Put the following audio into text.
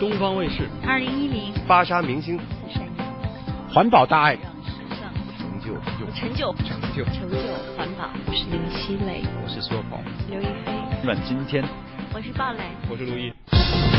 东方卫视。二零一零。芭莎明星。环保大爱。成就。成就。成就。成就。环保。我是林熙蕾。我是苏有朋。刘亦菲。阮经天。我是鲍蕾。我是陆毅。